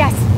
Yes.